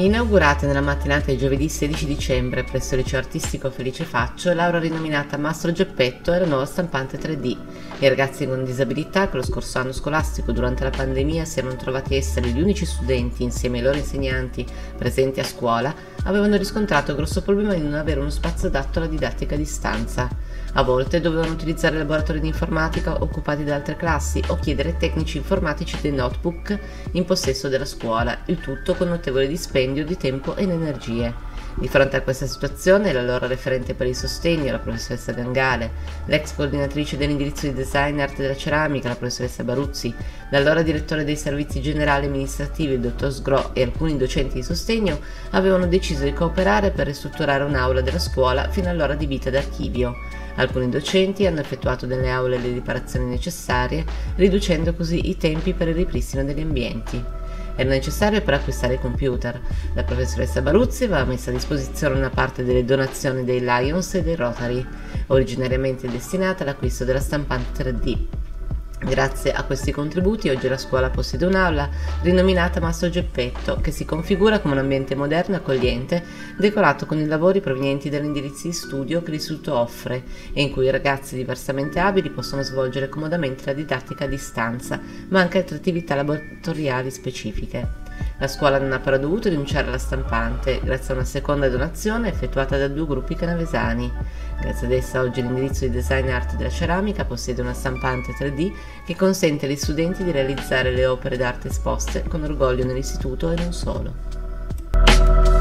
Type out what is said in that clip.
Inaugurata nella mattinata di giovedì 16 dicembre presso il liceo artistico Felice Faccio, l'aula rinominata Mastro Geppetto e la nuova stampante 3D. I ragazzi con disabilità che lo scorso anno scolastico durante la pandemia si erano trovati a essere gli unici studenti insieme ai loro insegnanti presenti a scuola, avevano riscontrato il grosso problema di non avere uno spazio adatto alla didattica a distanza. A volte dovevano utilizzare laboratori di informatica occupati da altre classi o chiedere tecnici informatici dei notebook in possesso della scuola, il tutto con notevole dispendio di tempo ed energie. Di fronte a questa situazione, l'allora referente per il sostegno, la professoressa Gangale, l'ex coordinatrice dell'indirizzo di design e arte della ceramica, la professoressa Baruzzi, l'allora direttore dei servizi generali amministrativi, il dottor Sgro e alcuni docenti di sostegno avevano deciso di cooperare per ristrutturare un'aula della scuola fino all'ora di vita d'archivio. Alcuni docenti hanno effettuato nelle aule le riparazioni necessarie, riducendo così i tempi per il ripristino degli ambienti. Era necessario per acquistare i computer. La professoressa Baruzzi aveva messo a disposizione una parte delle donazioni dei Lions e dei Rotary, originariamente destinata all'acquisto della stampante 3D. Grazie a questi contributi oggi la scuola possiede un'aula rinominata Mastro Geppetto che si configura come un ambiente moderno e accogliente decorato con i lavori provenienti dagli indirizzi di studio che l'istituto offre e in cui i ragazzi diversamente abili possono svolgere comodamente la didattica a distanza ma anche altre attività laboratoriali specifiche. La scuola non ha però dovuto rinunciare alla stampante, grazie a una seconda donazione effettuata da due gruppi canavesani. Grazie ad essa oggi l'indirizzo di design arte della ceramica possiede una stampante 3D che consente agli studenti di realizzare le opere d'arte esposte con orgoglio nell'istituto e non solo.